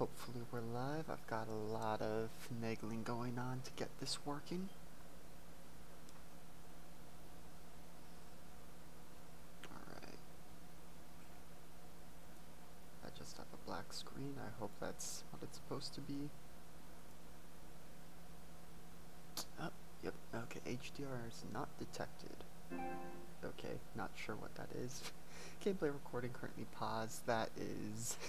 Hopefully we're live. I've got a lot of finagling going on to get this working. Alright. I just have a black screen. I hope that's what it's supposed to be. Oh, yep, okay, HDR is not detected. Okay, not sure what that is. Gameplay recording currently paused. That is...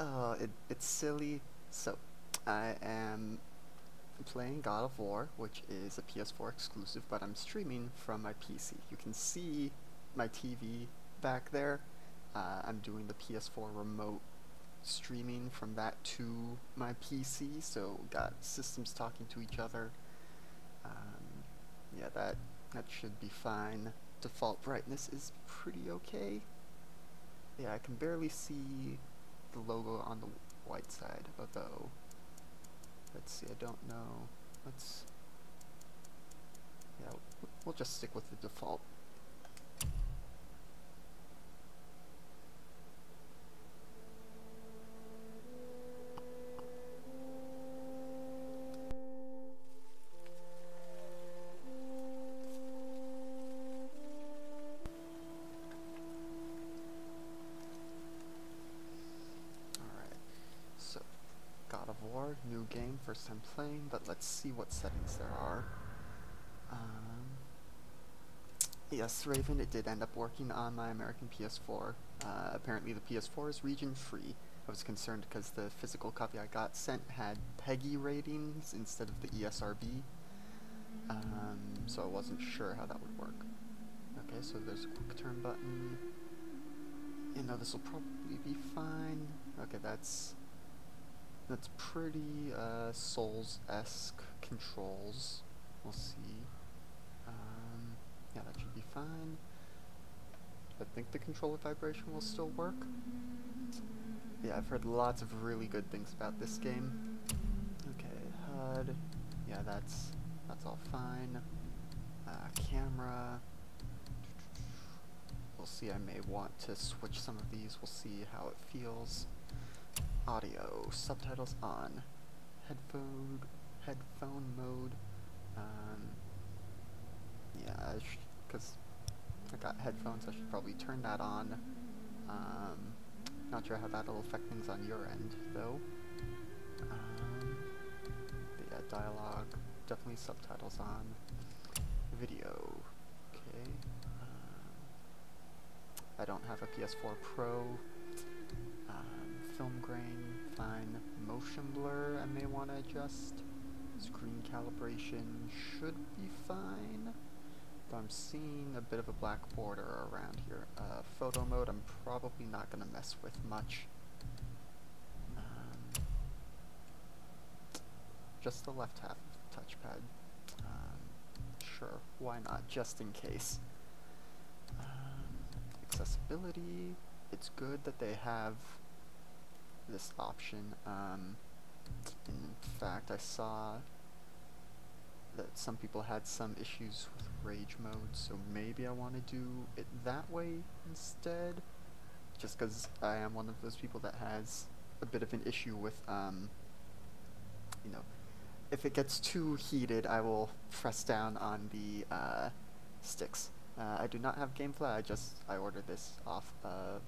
Oh, it, it's silly. So, I am playing God of War, which is a PS4 exclusive, but I'm streaming from my PC. You can see my TV back there. Uh, I'm doing the PS4 remote streaming from that to my PC, so got systems talking to each other. Um, yeah, that that should be fine. Default brightness is pretty okay. Yeah, I can barely see the logo on the white side, although, let's see, I don't know, let's, yeah, we'll just stick with the default. New game, first time playing, but let's see what settings there are. Um, yes, Raven, it did end up working on my American PS4. Uh, apparently the PS4 is region free. I was concerned because the physical copy I got sent had PEGI ratings instead of the ESRB. Um, so I wasn't sure how that would work. Okay, so there's a quick turn button. You know, this will probably be fine. Okay, that's that's pretty uh, Souls-esque controls. We'll see. Um, yeah, that should be fine. I think the controller vibration will still work. Yeah, I've heard lots of really good things about this game. Okay, HUD. Yeah, that's that's all fine. Uh, camera. We'll see, I may want to switch some of these. We'll see how it feels audio, subtitles on, headphone, headphone mode, um, yeah, because I, I, got headphones, I should probably turn that on, um, not sure how that'll affect things on your end, though, um, yeah, dialogue, definitely subtitles on, video, okay, um, I don't have a PS4 Pro, film grain, fine. Motion blur I may want to adjust. Screen calibration should be fine. But I'm seeing a bit of a black border around here. Uh, photo mode I'm probably not going to mess with much. Um, just the left half of the touchpad. Um, sure, why not, just in case. Um, accessibility, it's good that they have this option. Um, in fact, I saw that some people had some issues with rage mode, so maybe I want to do it that way instead. Just because I am one of those people that has a bit of an issue with, um, you know, if it gets too heated, I will press down on the uh, sticks. Uh, I do not have GameFly, I just, I ordered this off of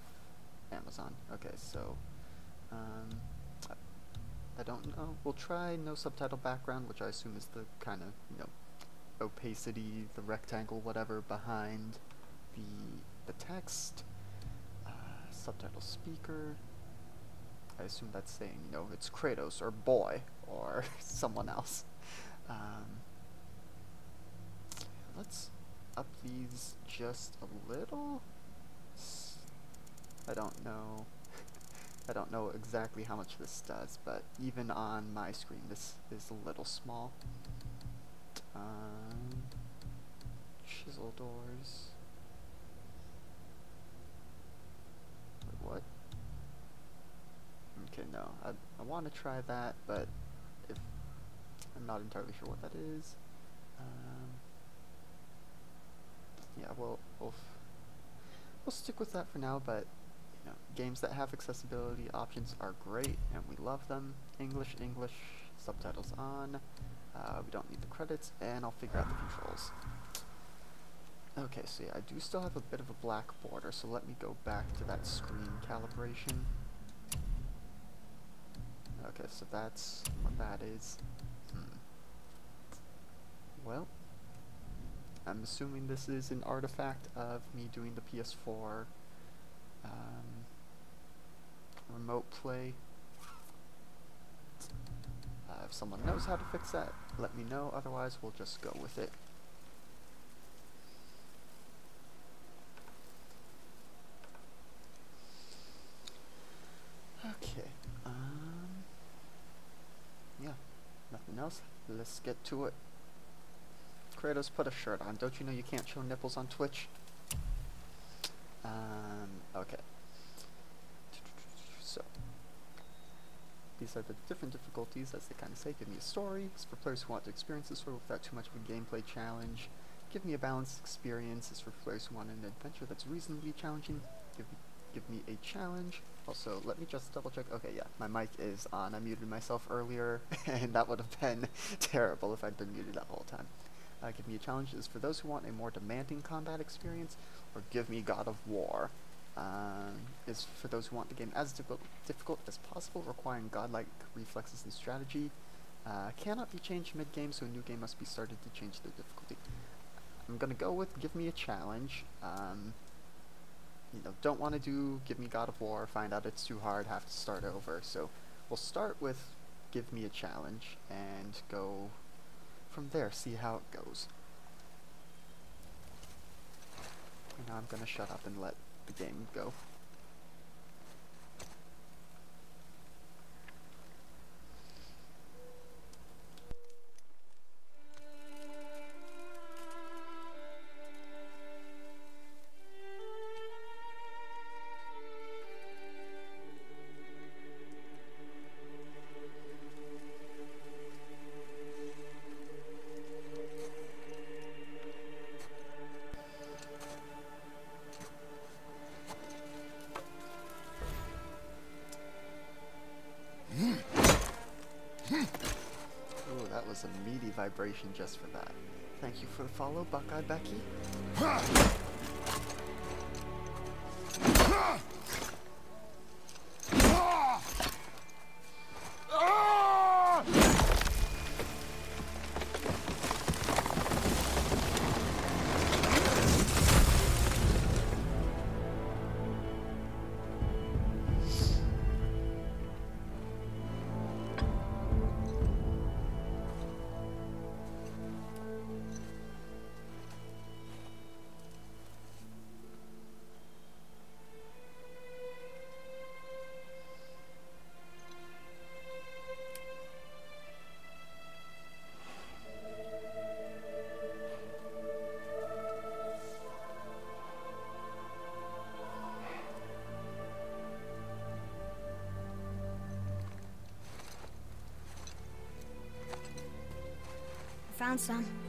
Amazon. Okay, so um, I don't know. We'll try no subtitle background, which I assume is the kind of, you know, opacity, the rectangle, whatever, behind the, the text. Uh, subtitle speaker. I assume that's saying, you know, it's Kratos, or boy, or someone else. Um, let's up these just a little. I don't know. I don't know exactly how much this does, but even on my screen this is a little small. Um, chisel doors. What? Okay, no. I, I want to try that, but if I'm not entirely sure what that is. Um, yeah, we'll, we'll, we'll stick with that for now, but you know, games that have accessibility options are great, and we love them. English, English, subtitles on. Uh, we don't need the credits, and I'll figure out the controls. Okay, so yeah, I do still have a bit of a black border, so let me go back to that screen calibration. Okay, so that's what that is. Hmm. Well, I'm assuming this is an artifact of me doing the PS4 um, remote play. Uh, if someone knows how to fix that, let me know, otherwise we'll just go with it. Okay, um, yeah, nothing else, let's get to it. Kratos, put a shirt on. Don't you know you can't show nipples on Twitch? Um, okay. So, these are the different difficulties, as they kind of say. Give me a story. It's for players who want to experience the story without too much of a gameplay challenge. Give me a balanced experience. It's for players who want an adventure that's reasonably challenging. Give me, give me a challenge. Also, let me just double check. Okay, yeah, my mic is on. I muted myself earlier, and that would have been terrible if I'd been muted that whole time. Uh, give me a challenge is for those who want a more demanding combat experience, or give me God of War. Um, is for those who want the game as difficult, difficult as possible, requiring godlike reflexes and strategy. Uh, cannot be changed mid-game, so a new game must be started to change the difficulty. I'm gonna go with give me a challenge. Um, you know, don't want to do give me God of War, find out it's too hard, have to start over. So we'll start with give me a challenge and go from there, see how it goes. And now I'm gonna shut up and let game go. Meaty vibration just for that. Thank you for the follow, Buckeye Becky. Found some.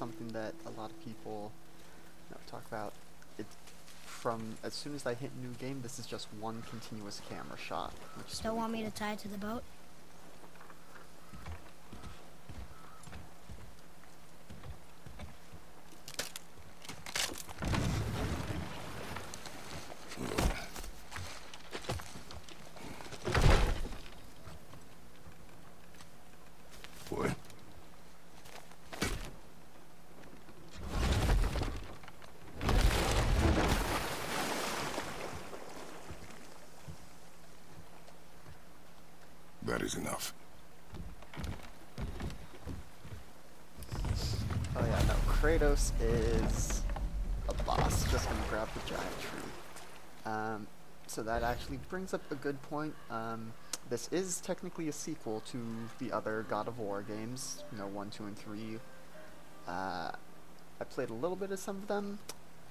Something that a lot of people you know, talk about. It from as soon as I hit new game, this is just one continuous camera shot, which Still really want me to tie it to the boat? Boy. That is enough. Oh yeah, no, Kratos is a boss. Just gonna grab the giant tree. Um, so that actually brings up a good point. Um, this is technically a sequel to the other God of War games, you know, 1, 2, and 3. Uh, I played a little bit of some of them,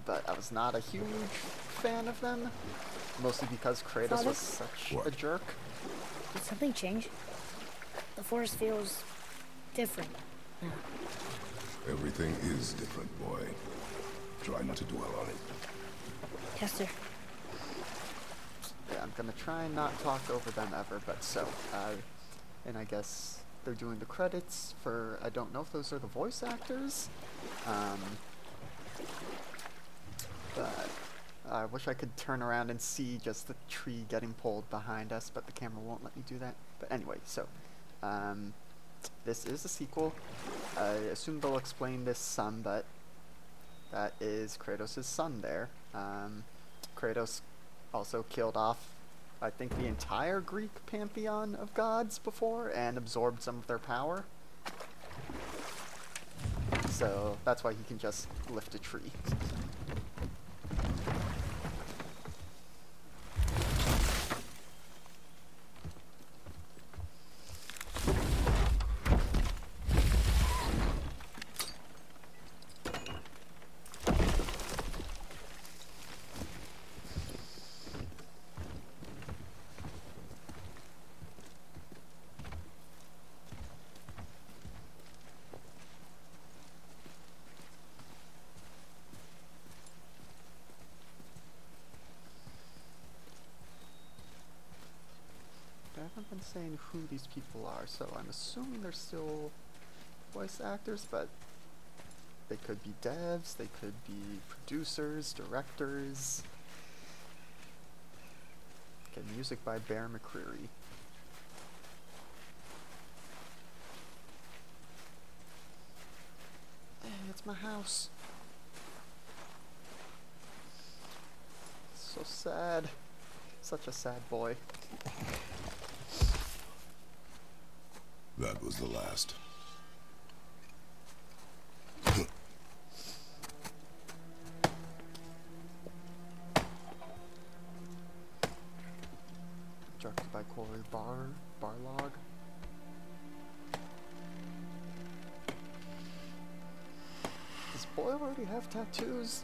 but I was not a huge fan of them, mostly because Kratos was such a jerk. Did something change? The forest feels different now. Everything is different, boy. Try not to dwell on it. Yes, sir. Yeah, I'm gonna try and not talk over them ever, but so, uh, and I guess they're doing the credits for, I don't know if those are the voice actors, um, but I wish I could turn around and see just the tree getting pulled behind us, but the camera won't let me do that. But anyway, so, um, this is a sequel. I assume they'll explain this some, but that is Kratos' son there. Um, Kratos also killed off, I think, the entire Greek pantheon of gods before and absorbed some of their power. So that's why he can just lift a tree. Haven't been saying who these people are, so I'm assuming they're still voice actors, but they could be devs, they could be producers, directors. Okay, music by Bear McCreary. It's my house. So sad. Such a sad boy. That was the last. Directed by Cory Bar Barlog. Does Boyle already have tattoos?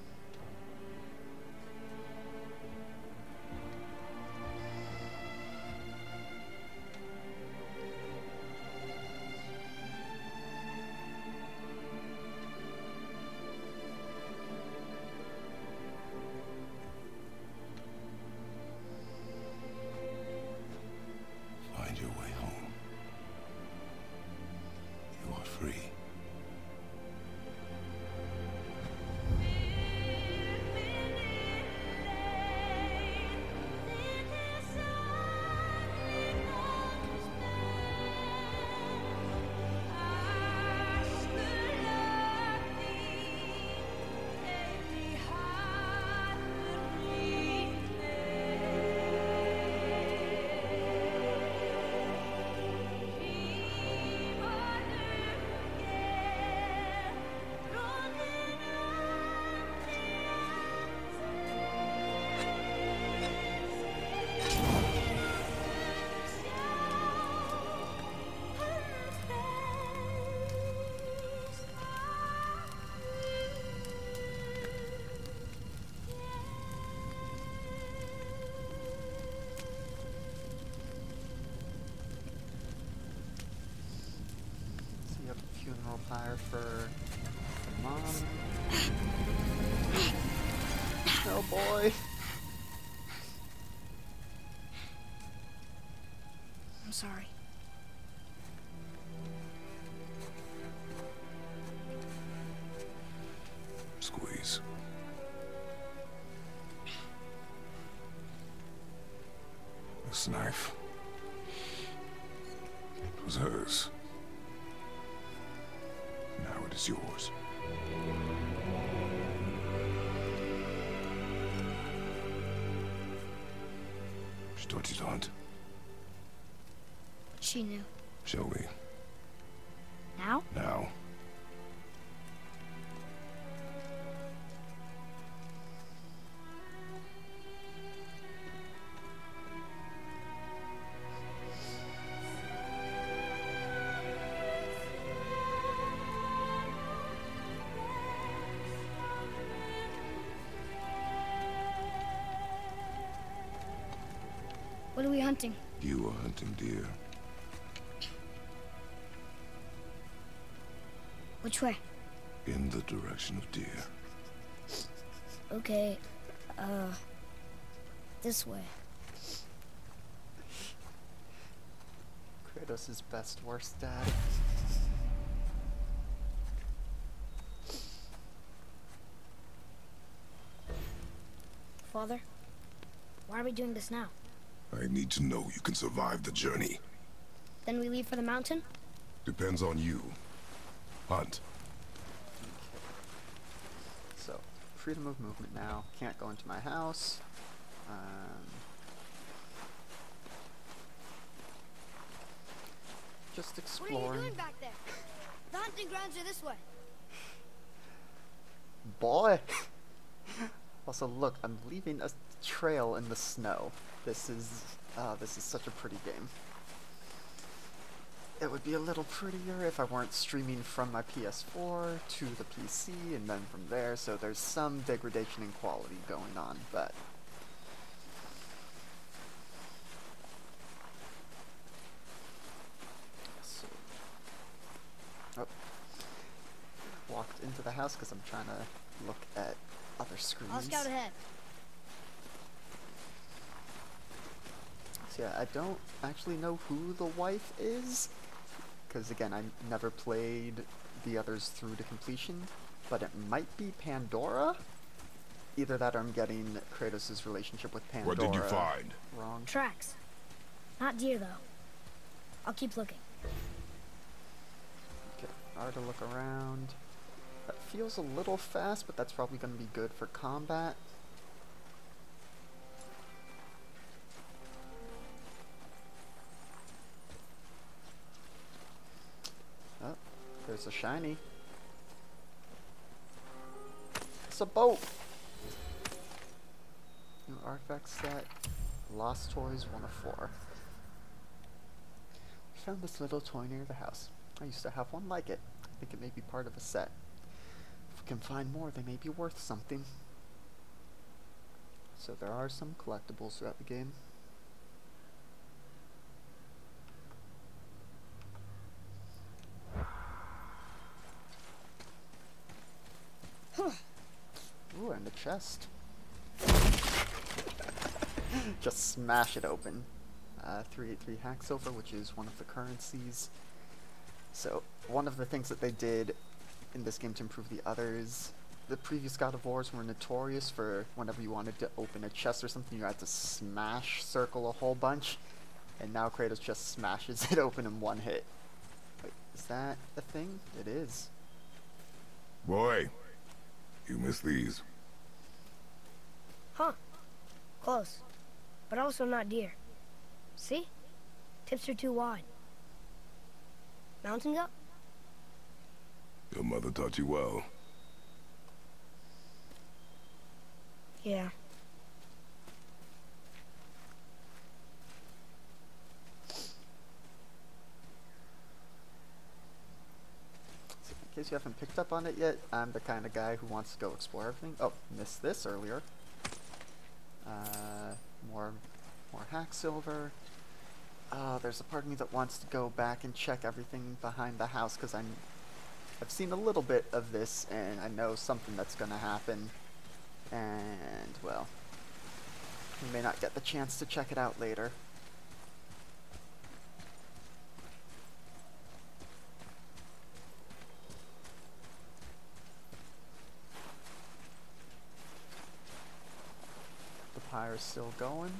Pyre for mom. Oh boy. She knew. Shall we? Now? Now. What are we hunting? You are hunting deer. Which way? In the direction of deer. Okay, uh, this way. Kratos' is best worst dad. Father, why are we doing this now? I need to know you can survive the journey. Then we leave for the mountain? Depends on you. Hunt. So, freedom of movement now. Can't go into my house. Um, just exploring. What are you doing back there? The hunting grounds are this way. Boy! also, look, I'm leaving a trail in the snow. This is, uh, this is such a pretty game. It would be a little prettier if I weren't streaming from my PS4 to the PC and then from there, so there's some degradation in quality going on, but... So... Oh. Walked into the house because I'm trying to look at other screens. I'll scout ahead. So yeah, I don't actually know who the wife is, because again, I never played the others through to completion, but it might be Pandora. Either that or I'm getting Kratos' relationship with Pandora What did you find? wrong. Tracks. Not deer, though. I'll keep looking. Okay, R to look around. That feels a little fast, but that's probably going to be good for combat. There's a shiny. It's a boat! New artifact set. Lost Toys 1 of 4. Found this little toy near the house. I used to have one like it. I think it may be part of a set. If we can find more, they may be worth something. So there are some collectibles throughout the game. Ooh, and a chest. Just smash it open. Uh, 383 hack silver, which is one of the currencies. So, one of the things that they did in this game to improve the others, the previous God of Wars were notorious for whenever you wanted to open a chest or something, you had to smash circle a whole bunch, and now Kratos just smashes it open in one hit. Wait, is that a thing? It is. Boy, you missed these. Huh. Close. But also not deer. See? Tips are too wide. Mountain goat? Your mother taught you well. Yeah. In case you haven't picked up on it yet, I'm the kind of guy who wants to go explore everything. Oh, missed this earlier. Uh, more, more hack silver. Uh, there's a part of me that wants to go back and check everything behind the house because I'm I've seen a little bit of this, and I know something that's gonna happen. And, well, we may not get the chance to check it out later. The pyre's still going.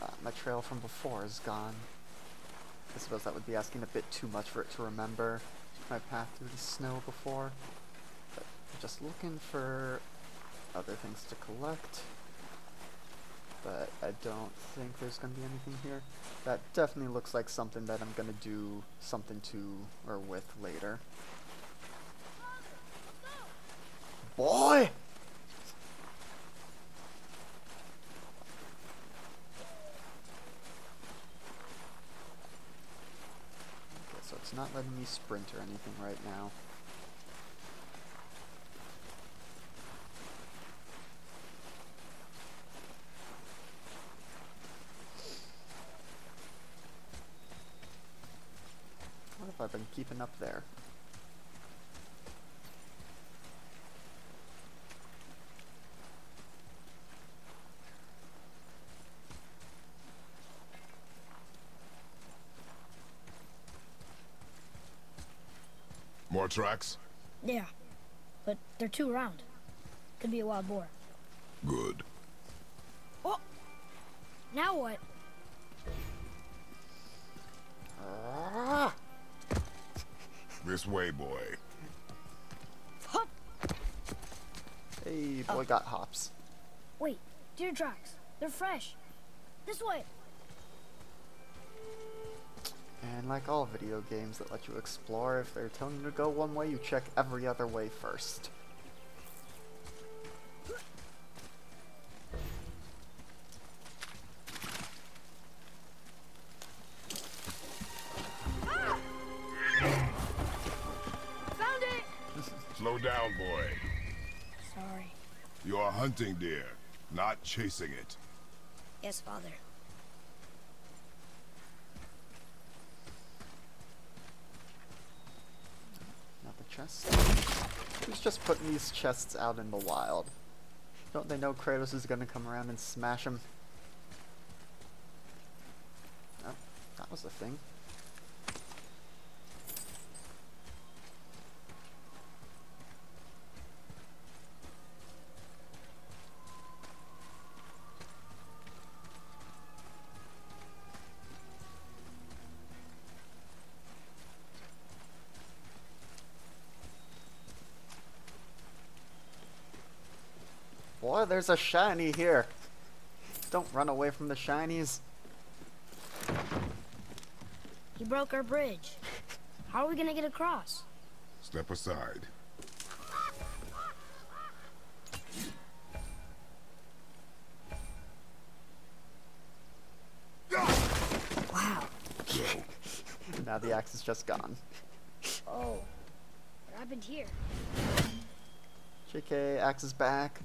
Uh, my trail from before is gone. I suppose that would be asking a bit too much for it to remember my path through the snow before. But I'm just looking for other things to collect. But I don't think there's going to be anything here. That definitely looks like something that I'm going to do something to or with later. Boy! Okay, so it's not letting me sprint or anything right now. What have I been keeping up there? More tracks? Yeah, but they're too round. Could be a wild boar. Good. Oh! Now what? This way, boy. Hup! Hey, boy Oh. got hops. Wait, deer tracks. They're fresh. This way. And like all video games that let you explore, if they're telling you to go one way, you check every other way first. Hunting deer, not chasing it. Yes, father. Another chest. Who's just putting these chests out in the wild? Don't they know Kratos is gonna come around and smash them? Oh, that was the thing. Boy, there's a shiny here. Don't run away from the shinies. He broke our bridge. How are we gonna get across? Step aside. Wow. Now the axe is just gone. Oh. What happened here? JK, axe is back.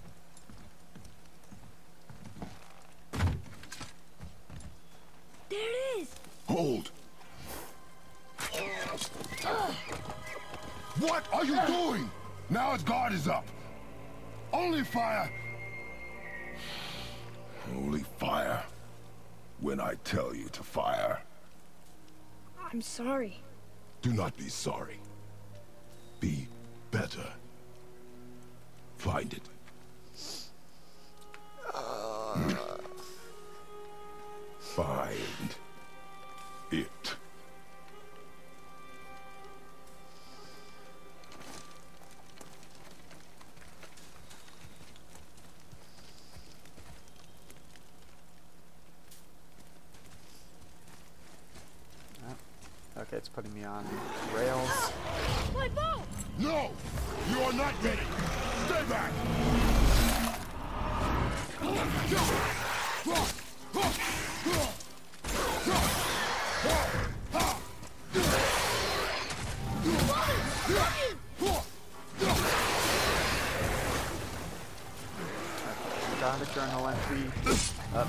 Sorry. do not be sorry. Be better. On rails. My bow! No! You are not ready! Stay back! got a journal entry. Uh,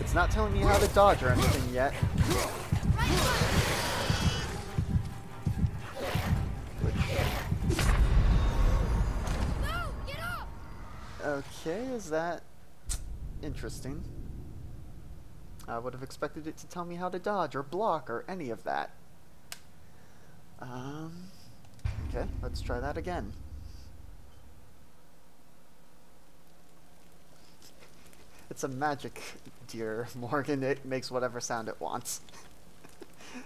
it's not telling me how to dodge or anything interesting? I would have expected it to tell me how to dodge or block or any of that. Um, okay, let's try that again. It's a magic deer, Morgan. It makes whatever sound it wants.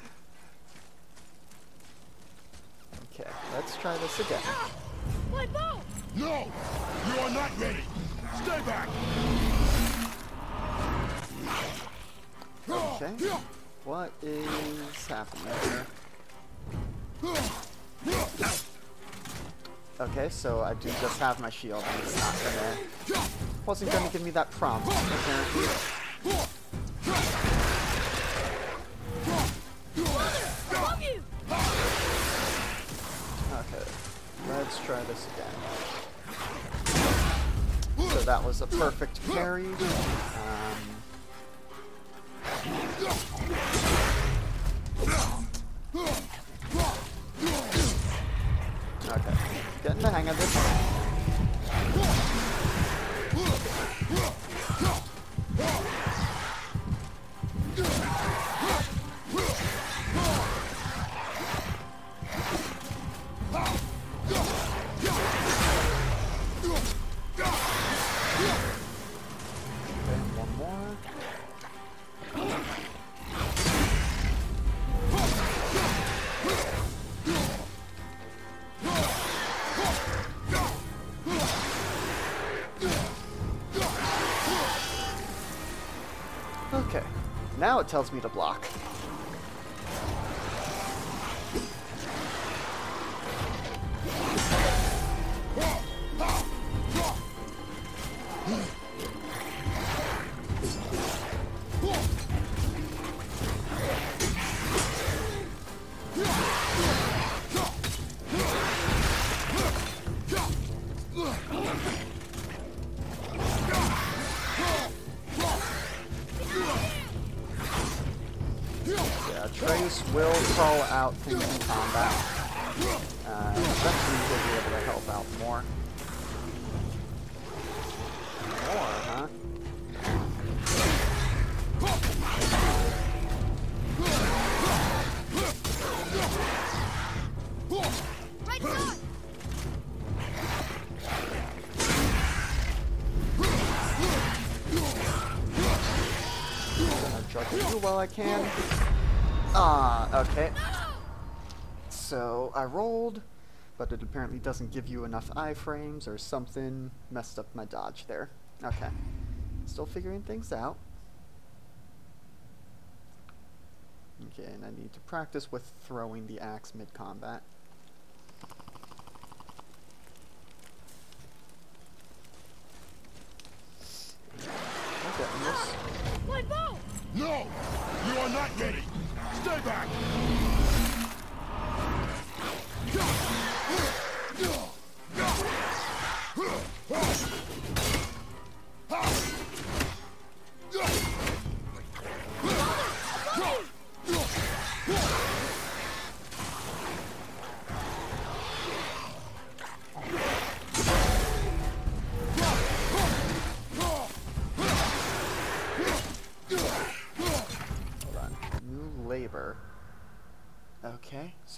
okay, let's try this again. My bow! No! You are not ready! Stay back! Okay. What is happening here? Okay, so I do just have my shield and it's not gonna... Wasn't gonna give me that prompt, apparently. Okay, let's try this again. So that was a perfect parry. Um, 那他应该不会 it tells me to block. Right side! Gonna juggle while I can. Ah, okay. So I rolled, but it apparently doesn't give you enough iframes or something messed up my dodge there. Okay. Still figuring things out. Okay, and I need to practice with throwing the axe mid-combat. I'm getting this. No! You are not ready! Stay back!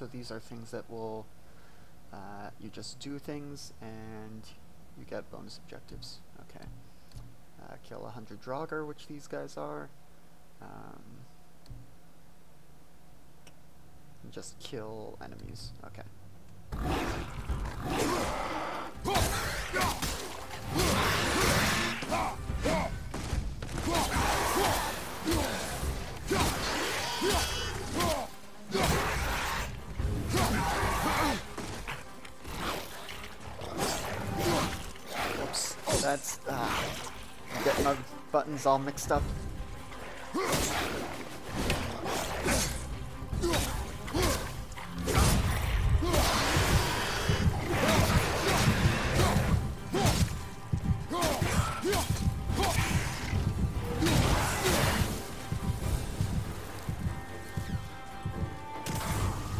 So these are things that will. Uh, you just do things and you get bonus objectives. Okay. Uh, kill a 100 Draugr, which these guys are. Um, just kill enemies. Okay. my buttons all mixed up.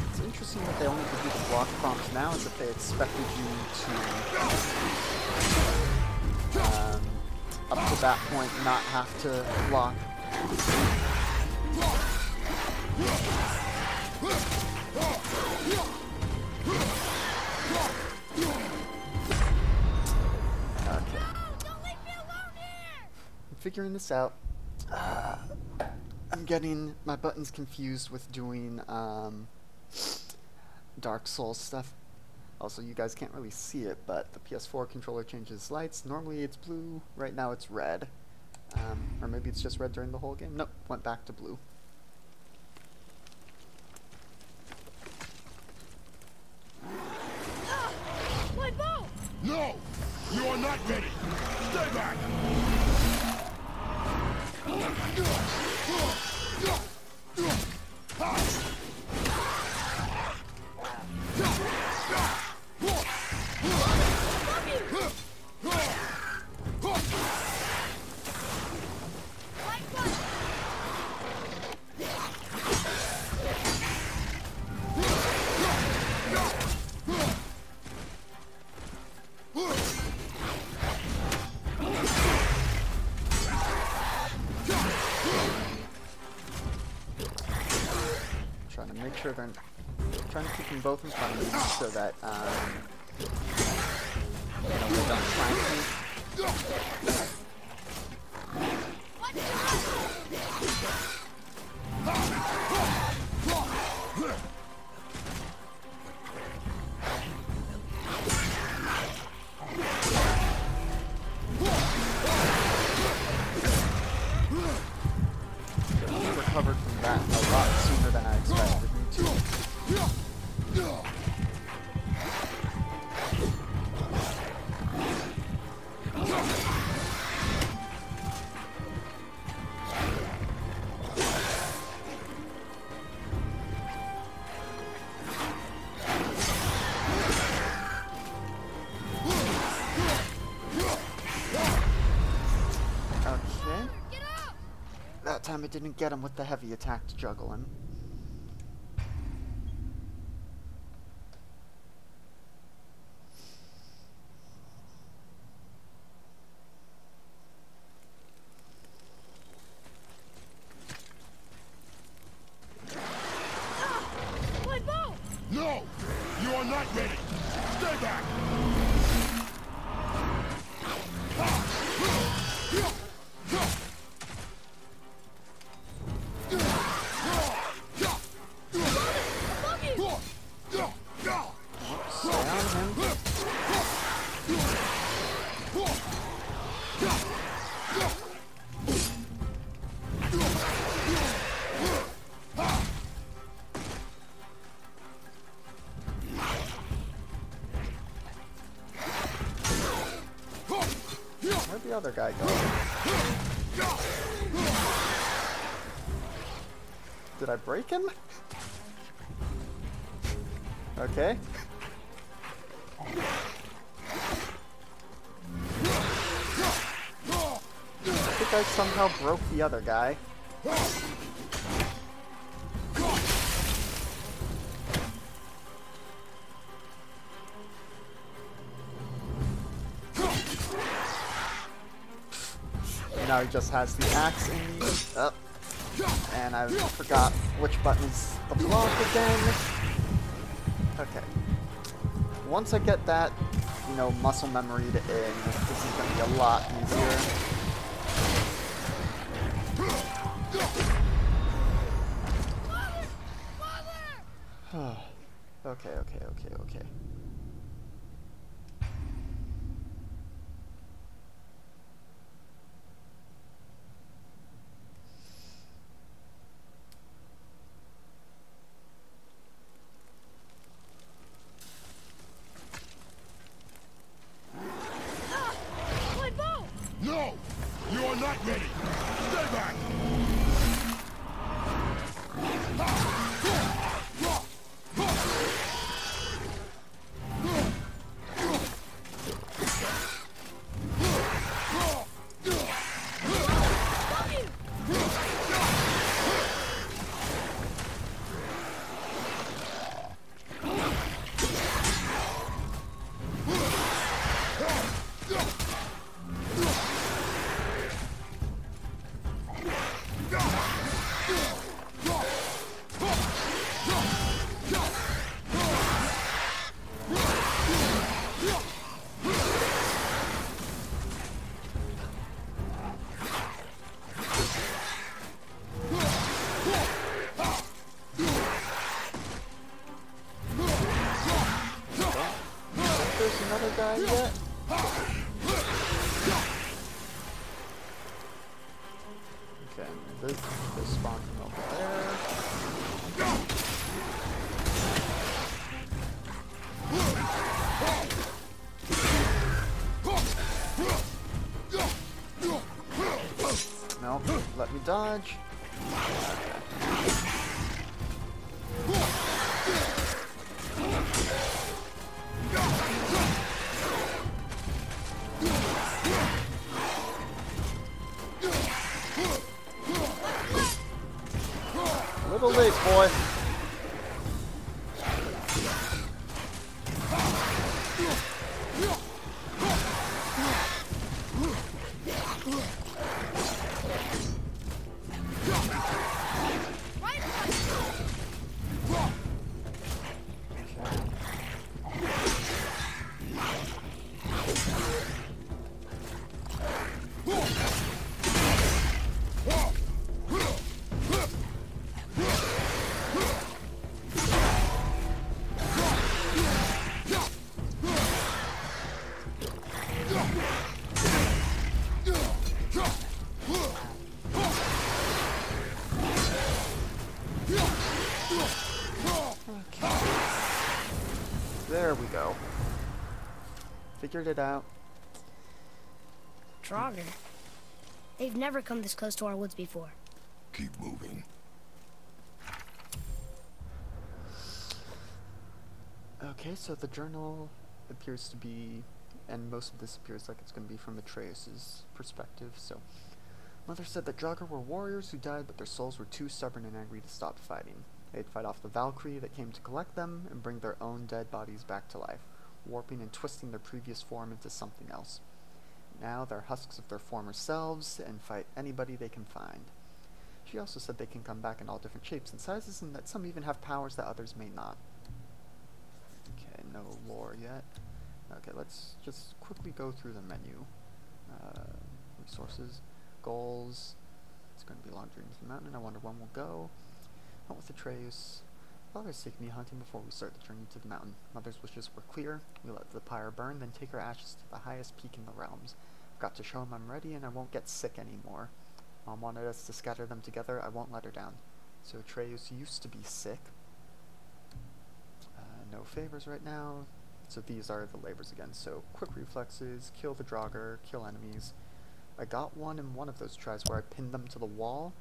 It's interesting that they only give you the block prompts now, as if they expected you to that point, not have to block. I'm figuring this out. Uh, I'm getting my buttons confused with doing um, Dark Souls stuff. Also, you guys can't really see it, but the PS4 controller changes lights. Normally it's blue, right now it's red. Um, or maybe it's just red during the whole game. Nope, went back to blue. My bow! No! You are not ready! Stay back! Me so that um, That time I didn't get him with the heavy attack to juggle him. The other guy go? Did I break him? Okay. I think I somehow broke the other guy. He just has the axe in the up. And I forgot which button is the block again. Okay. Once I get that, you know, muscle memory to in, this is gonna be a lot easier. Die yet. Okay, this, this spawn from over there. No, let me dodge. Figured it out. Draugr. They've never come this close to our woods before. Keep moving. Okay, so the journal appears to be, and most of this appears like it's going to be from Atreus' perspective, so. Mother said that Draugr were warriors who died, but their souls were too stubborn and angry to stop fighting. They'd fight off the Valkyrie that came to collect them and bring their own dead bodies back to life, warping and twisting their previous form into something else. Now they're husks of their former selves and fight anybody they can find. She also said they can come back in all different shapes and sizes, and that some even have powers that others may not. Okay, no lore yet. Okay, let's just quickly go through the menu. Uh, resources, goals. It's going to be a long journey to the mountain. I wonder when we'll go. Not with Atreus. Father's taking me hunting before we start the journey to the mountain. Mother's wishes were clear. We let the pyre burn, then take her ashes to the highest peak in the realms. I've got to show him I'm ready and I won't get sick anymore. Mom wanted us to scatter them together. I won't let her down. So Atreus used to be sick. Uh, no favors right now. So these are the labors again. So quick reflexes, kill the Draugr, kill enemies. I got one in one of those tries where I pinned them to the wall.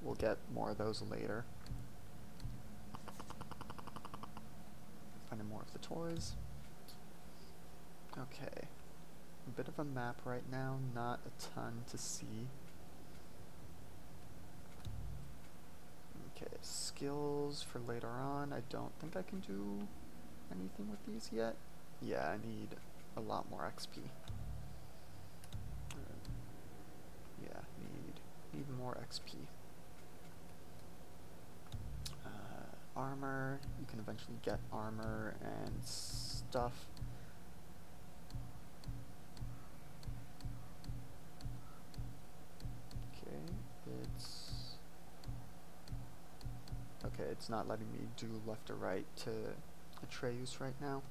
We'll get more of those later. Finding more of the toys. Okay. A bit of a map right now, not a ton to see. Okay, skills for later on. I don't think I can do anything with these yet. Yeah, I need a lot more XP. Uh, yeah, need need more XP. Uh, armor. You can eventually get armor and stuff. Okay, it's okay. It's not letting me do left or right to Atreus right now.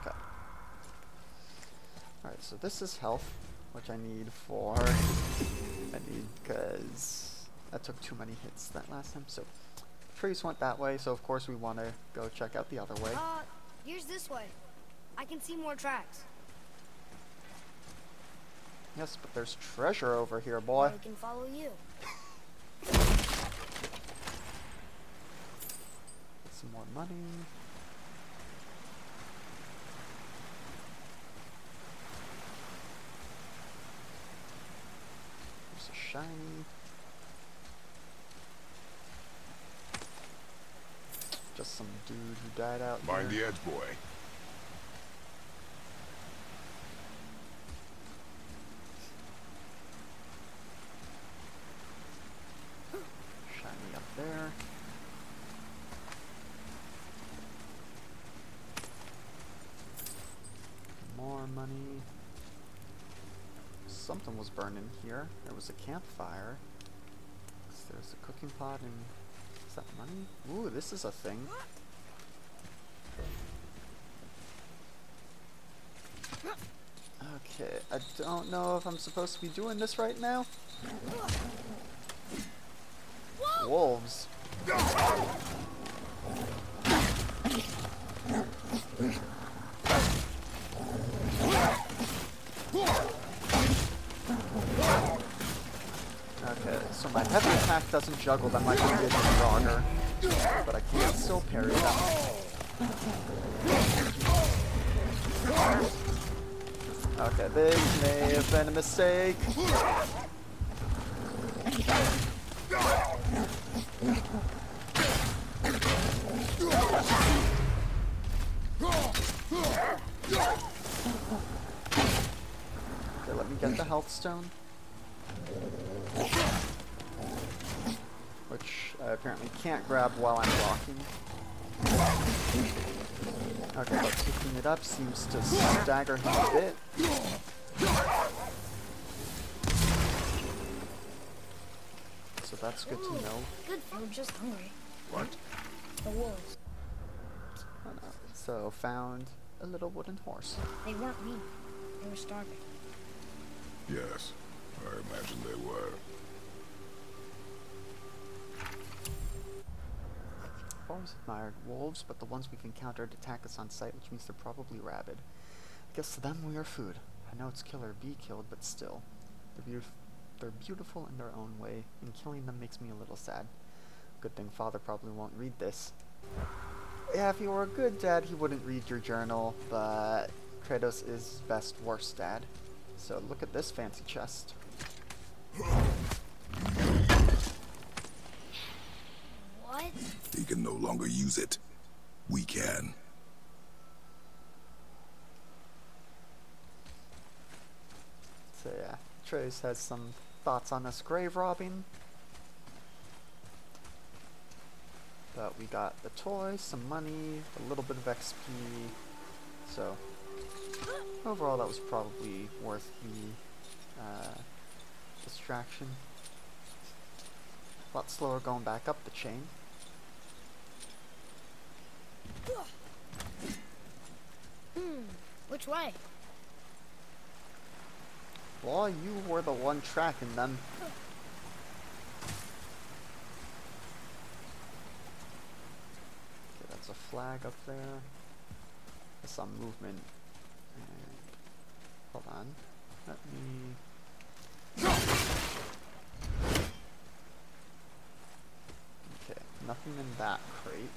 Okay. Alright, so this is health, which I need for... I need because that took too many hits that last time, so... Trees went that way, so of course we want to go check out the other way. Uh, here's this way. I can see more tracks. Yes, but there's treasure over here, boy. I can follow you. Some more money. There's a shiny. Just some dude who died out Mind here. the edge, boy. Shiny up there. More money. Something was burning here. There was a campfire. There There's a cooking pot and is that money? Ooh, this is a thing. Okay, I don't know if I'm supposed to be doing this right now. Wolves. Okay, so my heavy attack doesn't juggle it did in Frogger, but I can still parry them. Okay, this may have been a mistake. Okay, let me get the health stone. Which I apparently can't grab while I'm walking. Okay, but picking it up seems to stagger him a bit. So that's good to know. Good. I'm just hungry. What? The wolves. Oh, no. So found a little wooden horse. They weren't mean. They were starving. Yes, Always admired wolves, but the ones we've encountered attack us on sight, which means they're probably rabid. I guess to them we are food. I know it's kill or be killed, but still. They're, beautif- they're beautiful in their own way, and killing them makes me a little sad. Good thing father probably won't read this. Yeah, if he were a good dad, he wouldn't read your journal, but Kratos is best worst dad. So look at this fancy chest. What? He can no longer use it. We can. So yeah, Atreus has some thoughts on this grave robbing. But we got the toys, some money, a little bit of XP. So overall, that was probably worth the uh, distraction. A lot slower going back up the chain. Hmm. Which way? Well, you were the one tracking them. Okay, that's a flag up there. There's some movement. Hold on. Let me. Okay, nothing in that crate.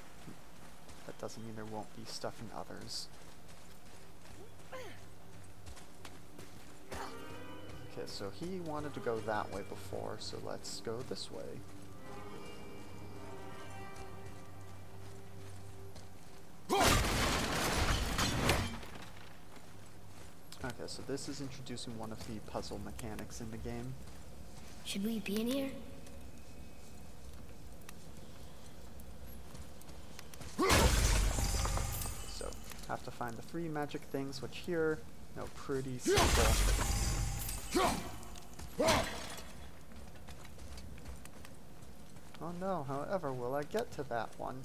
That doesn't mean there won't be stuff in others. Okay, so he wanted to go that way before, so let's go this way. Okay, so this is introducing one of the puzzle mechanics in the game. Should we be in here? So, have to find the three magic things, which here, no, pretty simple. Oh no, however, will I get to that one?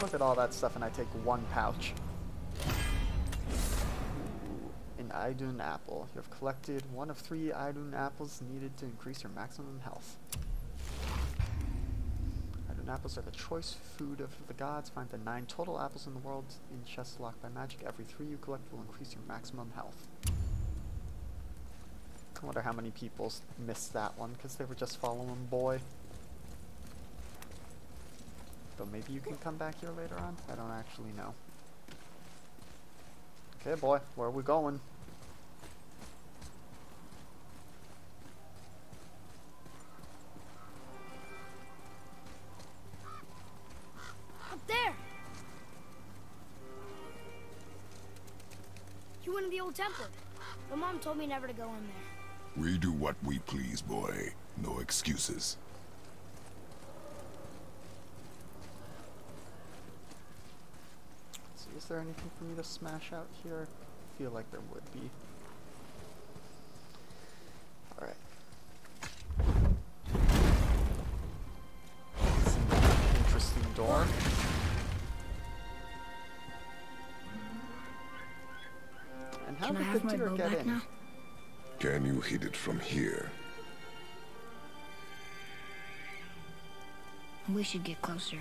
Look at all that stuff and I take one pouch. Idun apple. You have collected one of three Idun apples needed to increase your maximum health. Idun apples are the choice food of the gods. Find the nine total apples in the world in chests locked by magic. Every three you collect will increase your maximum health. I wonder how many people missed that one because they were just following boy. Though maybe you can come back here later on? I don't actually know. Okay, boy, where are we going? You the temple. My mom told me never to go in there. We do what we please, boy. No excuses. Let's see, is there anything for me to smash out here? I feel like there would be. Can I have my bow back in? now? Can you hit it from here? We should get closer.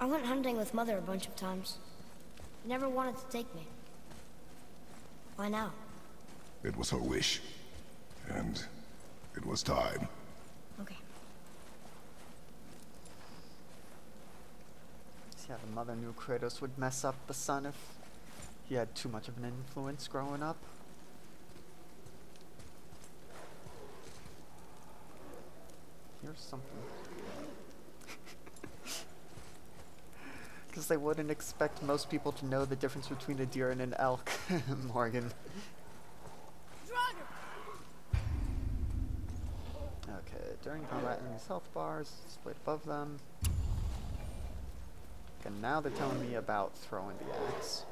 I went hunting with Mother a bunch of times. She never wanted to take me. Why now? It was her wish. And it was time. Okay. Yeah, the mother knew Kratos would mess up the son if he had too much of an influence growing up. Here's something. Because they wouldn't expect most people to know the difference between a deer and an elk, Morgan. During combat, enemies' health bars split above them. And now they're telling me about throwing the axe.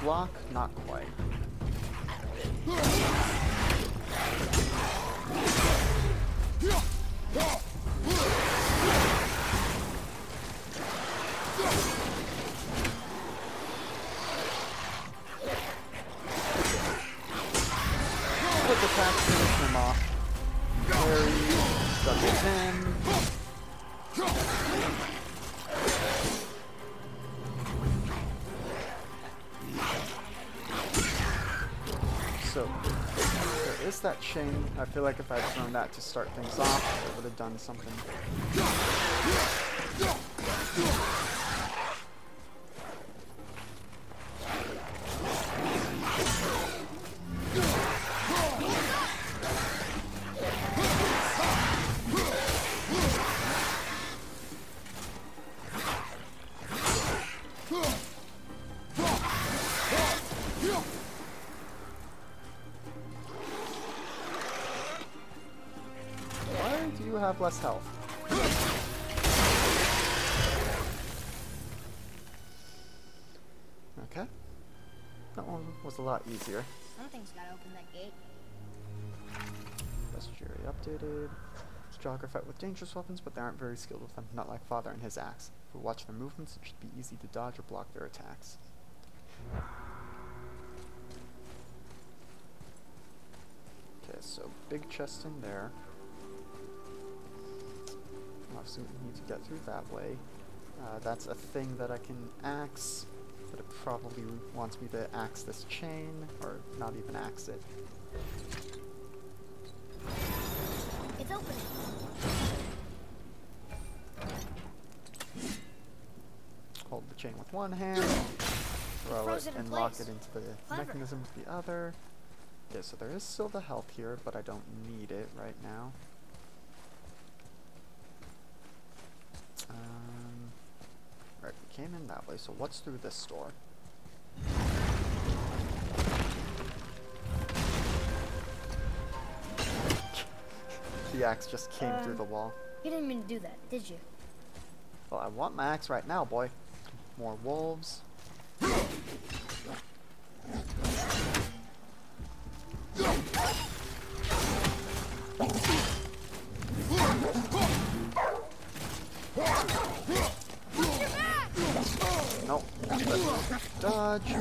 Block? That chain. I feel like if I'd thrown that to start things off, it would have done something. Why do you have less health? Okay. That one was a lot easier. Something's gotta open that gate. Bestiary updated. Draugr fight with dangerous weapons, but they aren't very skilled with them, not like Father and his axe. If we watch their movements, it should be easy to dodge or block their attacks. Okay, so big chest in there. Obviously, we need to get through that way. Uh, that's a thing that I can axe, but it probably wants me to axe this chain, or not even axe it. It's opening. hold the chain with one hand, throw it it and lock it into the Clever. mechanism with the other. Okay, so there is still the health here, but I don't need it right now. Right, we came in that way, so what's through this door? the axe just came through Um, the wall. You didn't mean to do that, did you? Well, I want my axe right now, boy. More wolves. Dodge.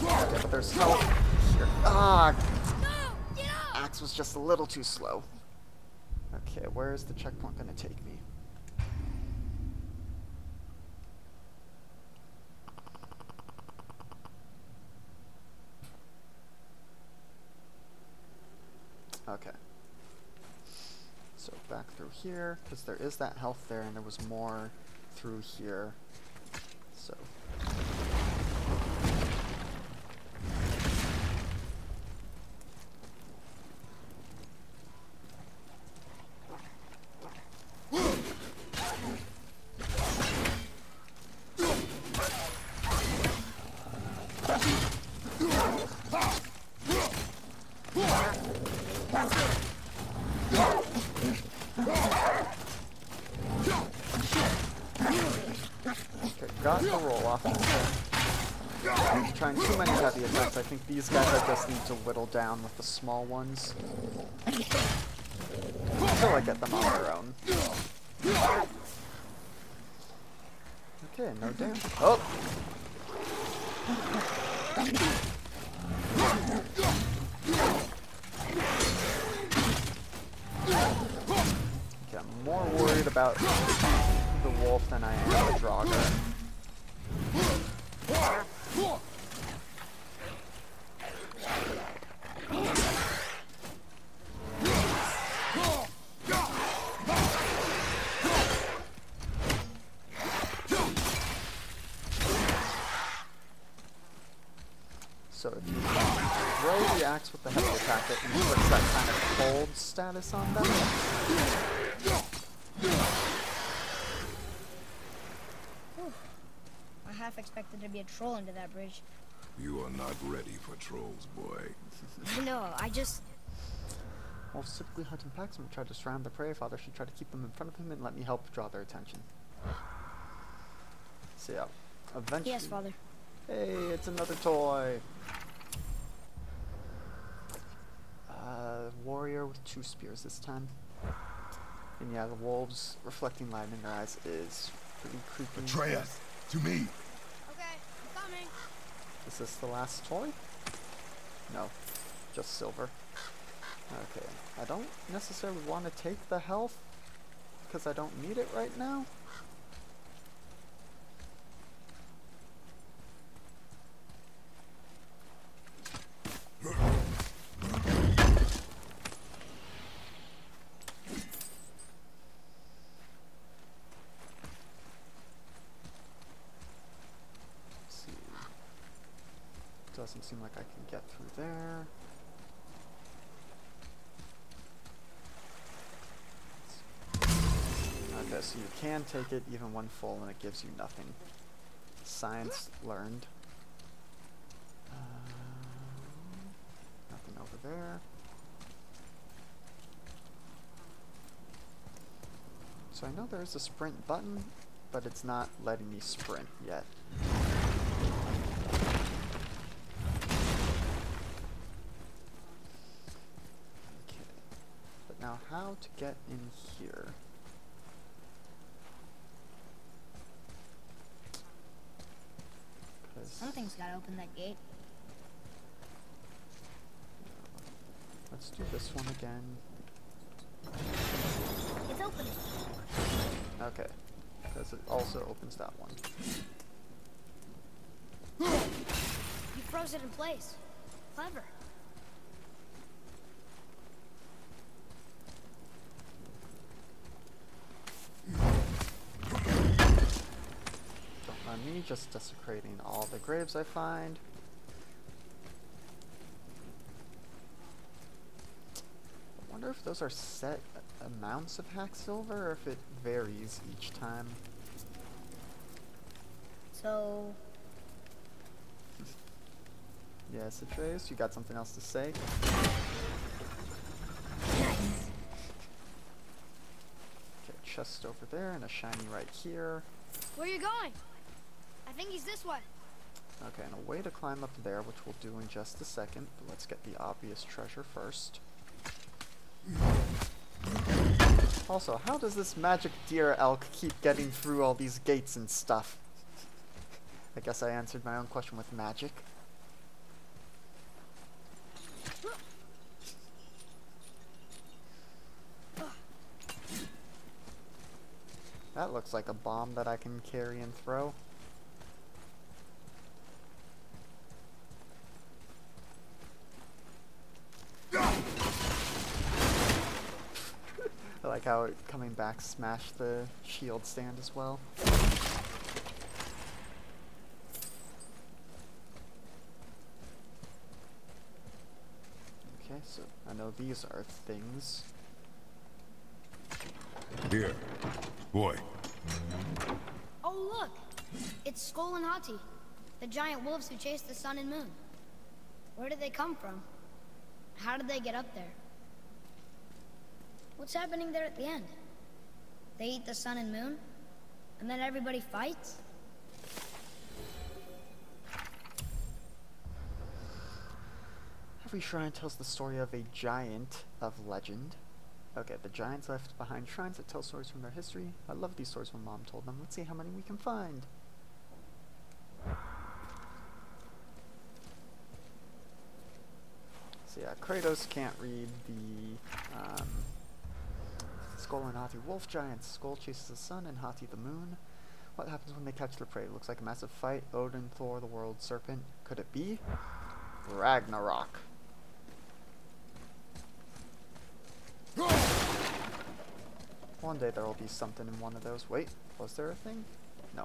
But there's help here. Ah, axe was just a little too slow. Okay, where is the checkpoint gonna take me? Okay. So back through here, because there is that health there, and there was more through here. So. Okay, got the roll off. I'm trying too many heavy attacks. I think these guys I just need to whittle down with the small ones. Until I get them on their own. Okay, no damage. Oh! With the heavy it inflicts that kind of cold status on them. I half expected to be a troll under that bridge. You are not ready for trolls, boy. no, I just... Wolves typically hunt in packs and will try to surround the prey. Father should try to keep them in front of him and let me help draw their attention. So yeah, eventually... Yes, father. Hey, it's another toy! Warrior with two spears this time. And yeah, the wolves reflecting light in their eyes is pretty creepy. Atreus, to me. Okay, I'm coming. Is this the last toy? No, just silver. Okay, I don't necessarily want to take the health, because I don't need it right now. Let's see. Doesn't seem like I can get through there. Okay, so you can take it even when full and it gives you nothing. Science learned. Um, nothing over there. So I know there's a sprint button, but it's not letting me sprint yet. Okay. But now how to get in here? Something's gotta open that gate. let's do this one again. It's opening. Okay. Because it also opens that one. You froze it in place. Clever. Don't mind me just desecrating all the graves I find. I wonder if those are set amounts of hack silver or if it varies each time. So, Yes, Atreus, you got something else to say? nice. Okay, chest over there and a shiny right here. Where are you going? I think he's this way. Okay, and a way to climb up there, which we'll do in just a second, but let's get the obvious treasure first. Also, how does this magic deer elk keep getting through all these gates and stuff? I guess I answered my own question with magic. That looks like a bomb that I can carry and throw. I like how it coming back smashed the shield stand as well. Okay, so I know these are things. Here. Boy. Oh, look! It's Skoll and Hati, the giant wolves who chased the sun and moon. Where did they come from? How did they get up there? What's happening there at the end? They eat the sun and moon? And then everybody fights? Every shrine tells the story of a giant of legend. Okay, the giants left behind shrines that tell stories from their history. I love these stories when mom told them. Let's see how many we can find. So yeah, Kratos can't read the um, Skoll and Hati wolf giants. Skoll chases the sun and Hati the moon. What happens when they catch their prey? Looks like a massive fight. Odin, Thor, the world serpent. Could it be? Ragnarok. One day there will be something in one of those. Wait, was there a thing? No.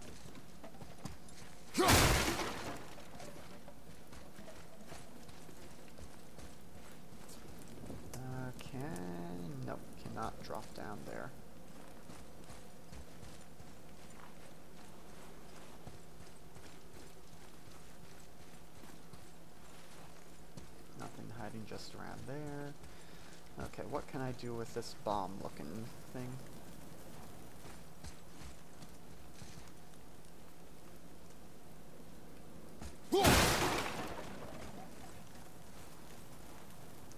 Uh, can... Nope, cannot drop down there. Nothing hiding just around there. Okay, what can I do with this bomb looking thing?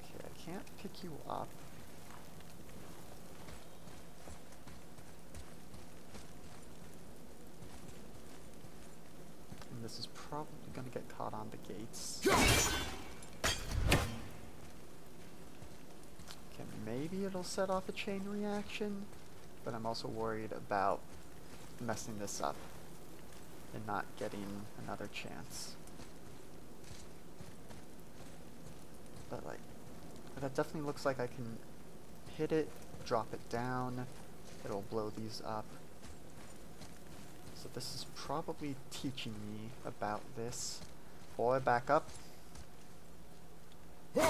Okay, I can't pick you up. And this is probably gonna get caught on the gates. Okay, maybe it'll set off a chain reaction, but I'm also worried about messing this up and not getting another chance. But like, that definitely looks like I can hit it, drop it down, it'll blow these up. So this is probably teaching me about this. Boy, back up. Okay,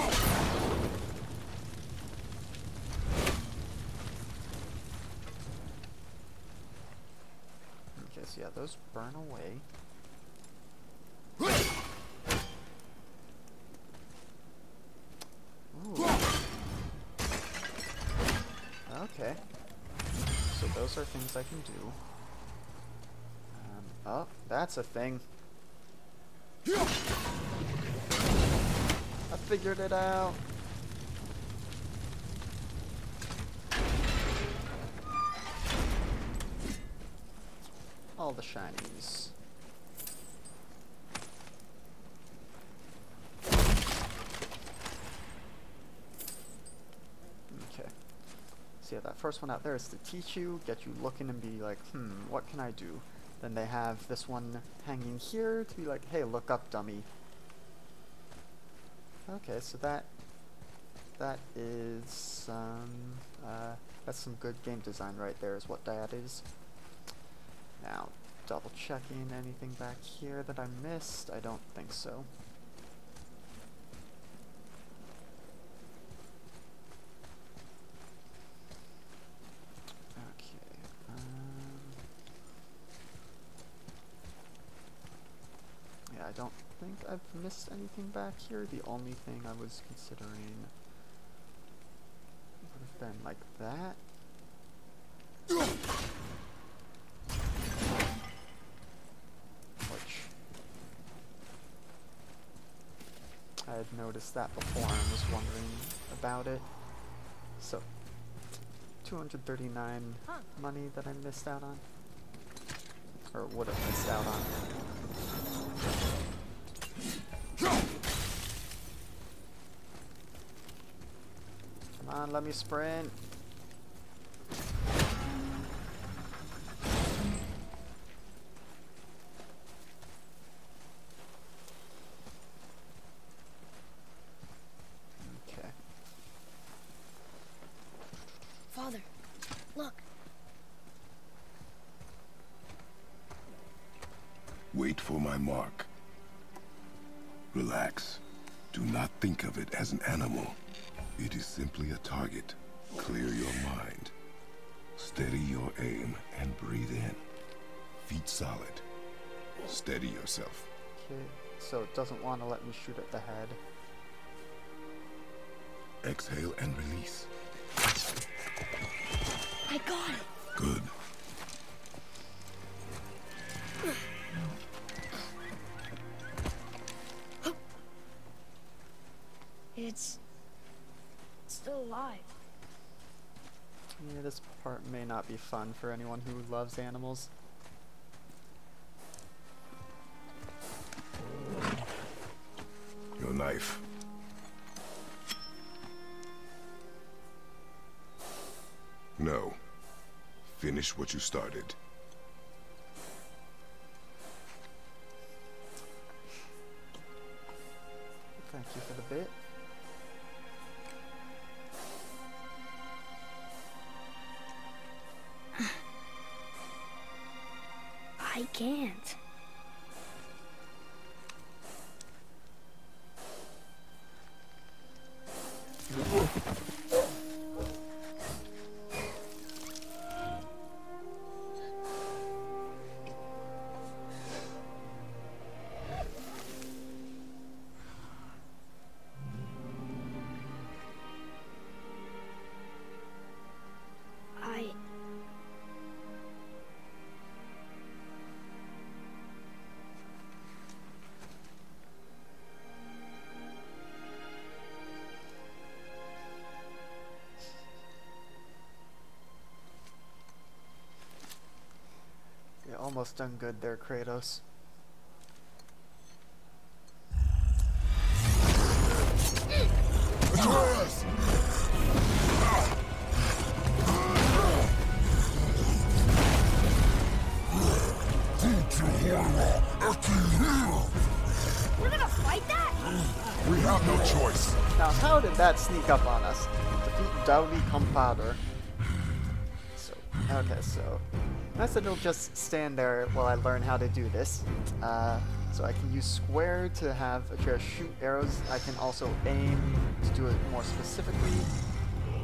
so yeah, those burn away. Okay. So those are things I can do. That's a thing. I figured it out. All the shinies. Okay. So yeah, that first one out there is to teach you, get you looking and be like, hmm, what can I do? Then they have this one hanging here to be like, hey, look up, dummy. Okay, so that that is um uh that's some good game design right there is what that is. Now, double checking anything back here that I missed. I don't think so. Okay. Um, I don't think I've missed anything back here. The only thing I was considering would have been like that. Which I had noticed that before and was wondering about it. So 239 Huh. money that I missed out on. Or would have missed out on. Come on, let me sprint. Shoot at the head. Exhale and release. I got it. Good. It's still alive. Yeah, this part may not be fun for anyone who loves animals. Finish what you started. Almost done good there, Kratos. Atreus! We're gonna fight that? We have no choice. Now, how did that sneak up on us? Defeat Dauði Kaupmaðr. So, okay, so Said it'll just stand there while I learn how to do this. Uh, so I can use square to have a Atreus shoot arrows. I can also aim to do it more specifically.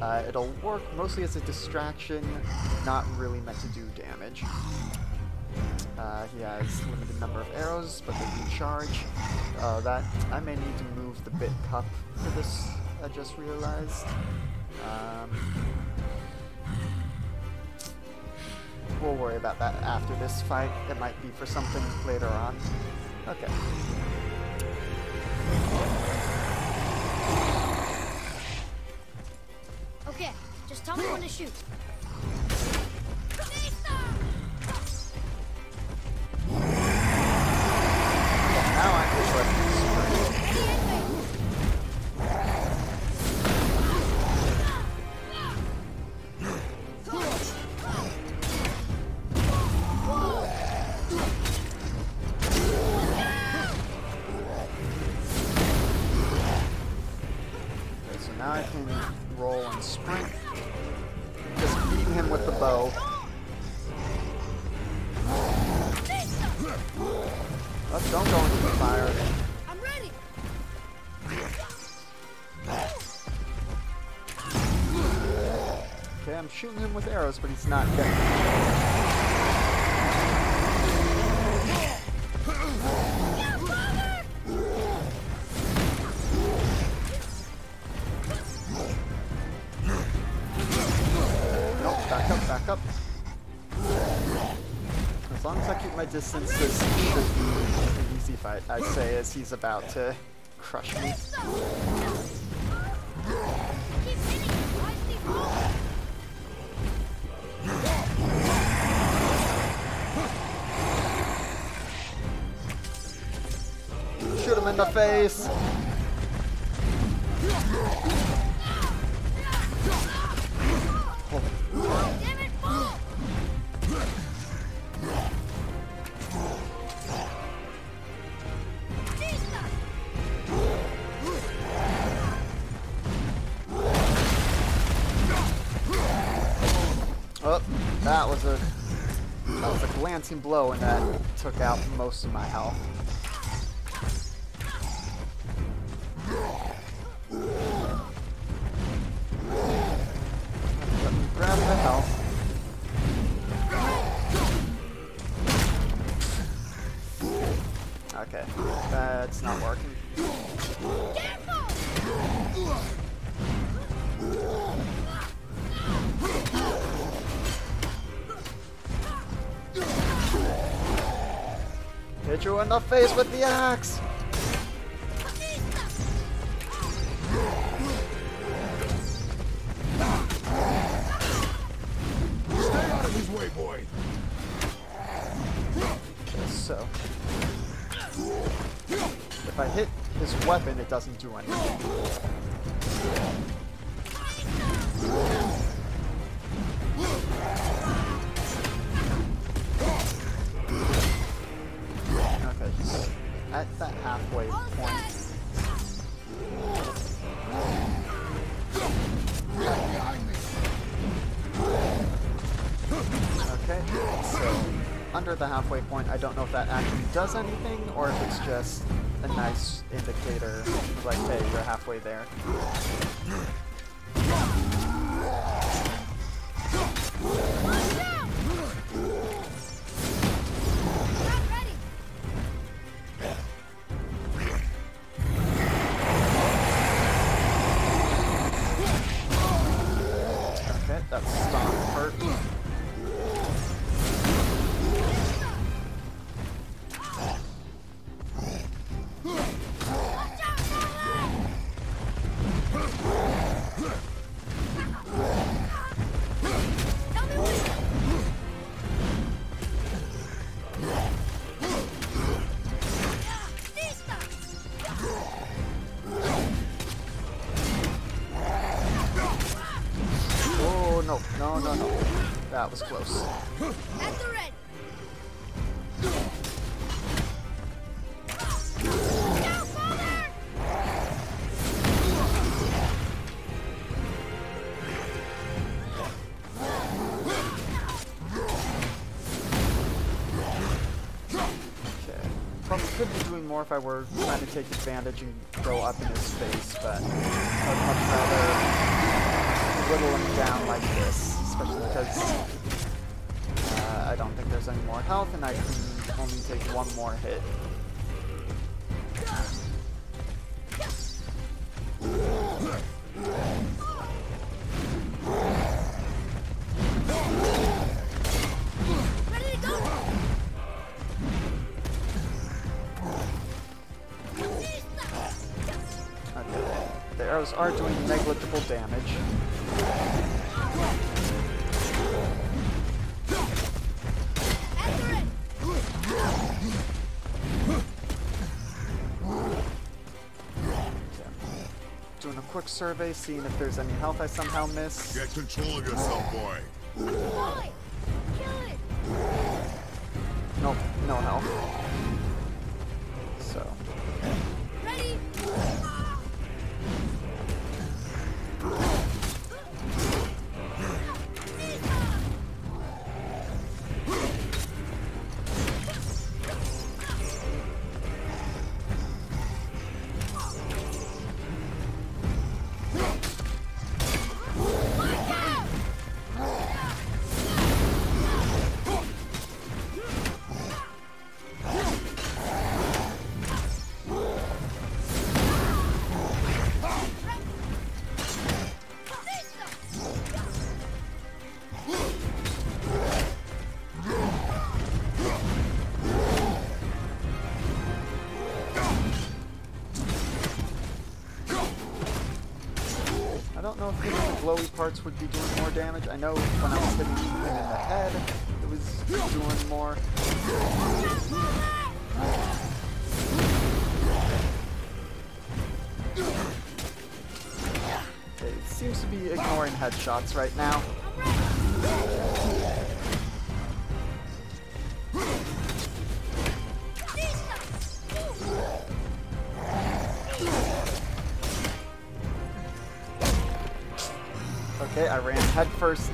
Uh, it'll work mostly as a distraction, not really meant to do damage. Uh, he has limited number of arrows, but they recharge. Uh, that I may need to move the bit cup for this. I just realized. Um, we'll worry about that after this fight. It might be for something later on. Okay. Okay, just tell me when to shoot. with arrows, but he's not dead. distance this should be an easy fight, I'd say, as he's about to crush me. In the face! Oh, that was a that was a glancing blow, and that took out most of my health. In the face with the axe! Stay out of his way, boy. So. If I hit his weapon, it doesn't do anything. That was close. At the red. Down, father! Okay. Probably could be doing more if I were trying to take advantage and go up in his face, but I'd much rather whittle him down like this, because uh, I don't think there's any more health and I can only take one more hit. The arrows are doing quick survey, seeing if there's any health I somehow missed. Get control of yourself, boy. Hitting parts would be doing more damage. I know when I was hitting him in the head, it was doing more. It seems to be ignoring headshots right now. Headfirst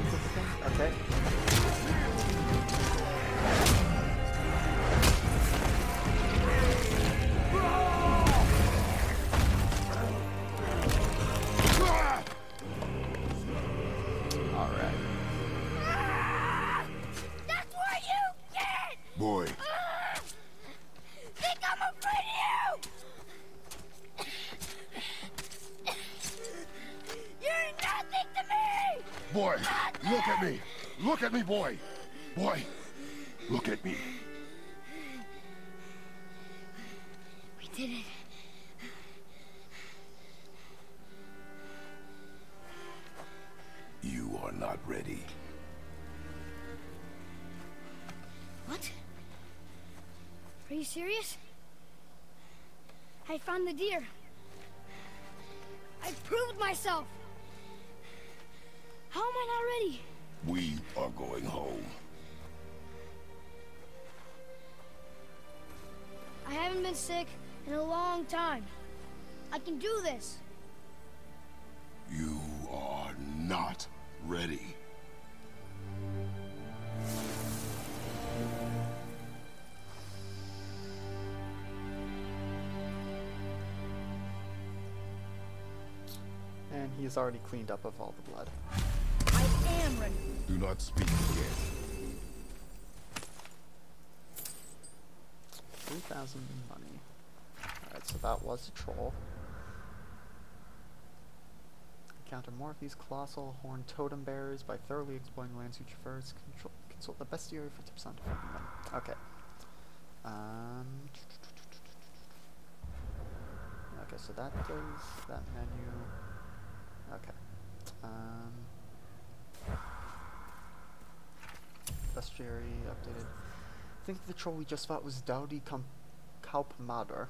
The deer. I proved myself. How am I not ready? We are going home. I haven't been sick in a long time. I can do this. You are not ready. He's already cleaned up of all the blood. I am ready. Do not speak again. 3,000 money. Alright, so that was a troll. Encounter more of these colossal horned totem bearers by thoroughly exploring lands you traverse. Control, consult the bestiary for tips on defending them. Okay. Um. Okay, so that does that menu. Okay. Um. Bestiary updated. I think the troll we just fought was Dauði Kaupmaðr.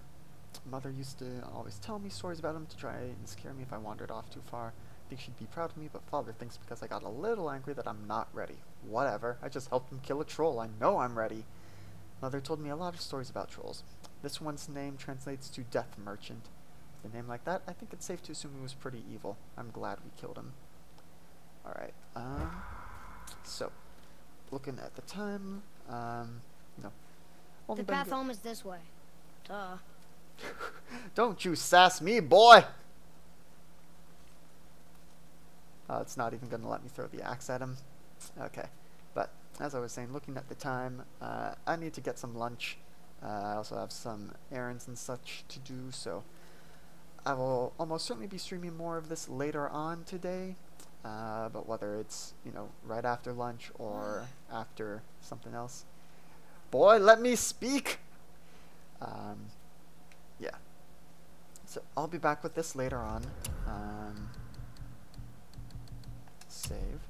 Mother used to always tell me stories about him to try and scare me if I wandered off too far. I think she'd be proud of me, but father thinks because I got a little angry that I'm not ready. Whatever, I just helped him kill a troll. I know I'm ready. Mother told me a lot of stories about trolls. This one's name translates to Death Merchant. A name like that, I think it's safe to assume he was pretty evil. I'm glad we killed him. Alright, um, so, looking at the time, um, no. Only The path home is this way. Duh. Don't you sass me, boy! Uh, it's not even going to let me throw the axe at him. Okay. But, as I was saying, looking at the time, uh, I need to get some lunch. Uh, I also have some errands and such to do, so I will almost certainly be streaming more of this later on today. Uh, but whether it's, you know, right after lunch or after something else. Boy, let me speak! Um, yeah. So I'll be back with this later on. Um, save.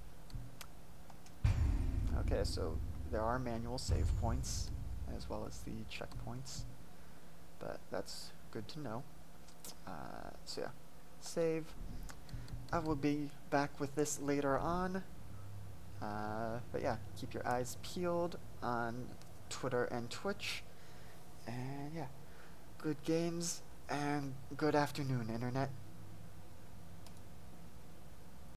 Okay, so there are manual save points as well as the checkpoints, but that's good to know. Uh, so yeah, save. I will be back with this later on. Uh, but yeah, keep your eyes peeled on Twitter and Twitch. And yeah, good games and good afternoon, Internet.